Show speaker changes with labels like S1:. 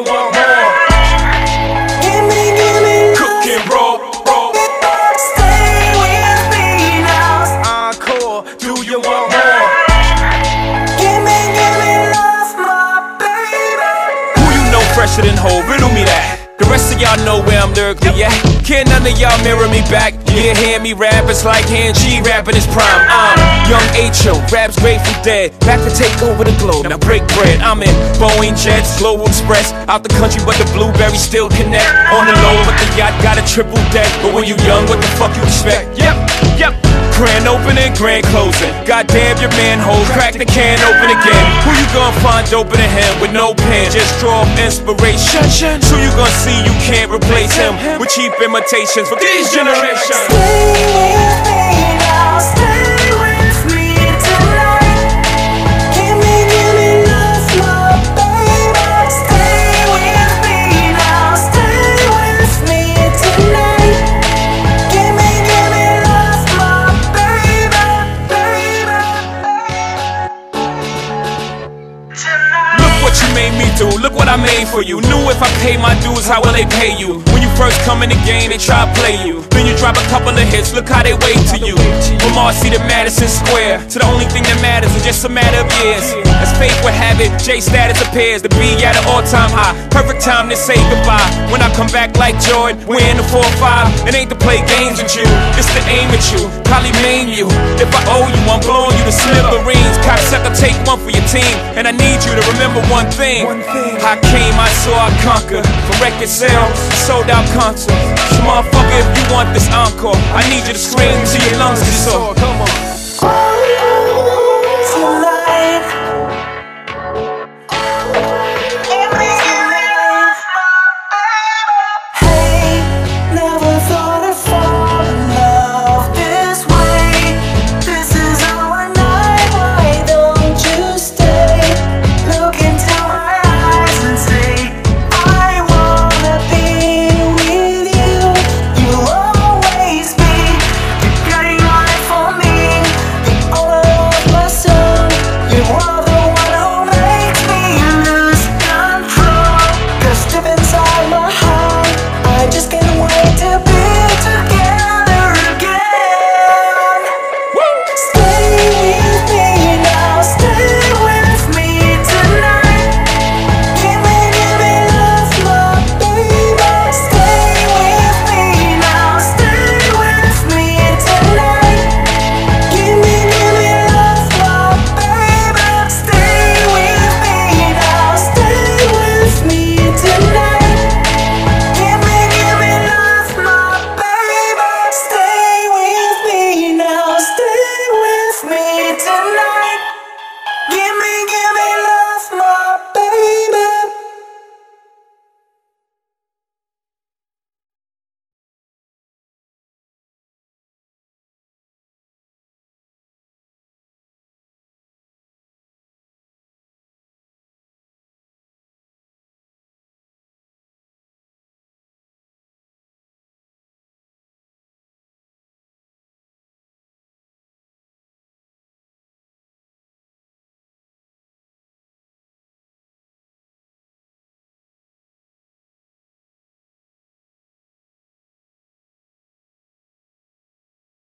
S1: nigga want
S2: more.
S3: Give me, give me Cook and
S2: roll, roll.
S3: Stay with me now.
S1: i Encore, do you want
S2: more?
S3: Give me, give me love, my baby.
S2: Who you know fresher than whole? Riddle me that. The rest of y'all know where I'm lyrically at. Can none of y'all mirror me back. Yeah, hear me rap, it's like hand G rapping his prime. Uh young H.O., raps Grateful Dead. Back to take over the globe, now break bread. I'm in Boeing Jets, Global Express. Out the country, but the blueberries still connect. On the low, but the yacht got a triple deck. But when you young, what the fuck you expect? Yep, yep. Grand opening, grand closing. Goddamn your manhole, crack the can open again. Who you gonna find open in him with no pen? Just draw inspiration. Who you gonna see you can't replace him with cheap imitations for these generations? Do, look what I made for you. Knew if I pay my dues, how will they pay you? When you first come in the game, they try to play you. Then you drop a couple of hits, look how they wait to you. From Marcy to Madison Square, to the only thing that matters is just a matter of years. As fate would have it, J status appears to be at an all time high. Perfect time to say goodbye. When I come back like Jordan, we're in the 4 5. It ain't to play games with you, it's to aim at you. Probably maim you. If I owe you, I'm blowing you to smithereens. To remember one thing. I came, I saw, I conquer. For record sales, sold out concerts. So motherfucker, if you want this encore, I need you to scream till your lungs get sore.
S1: Come on.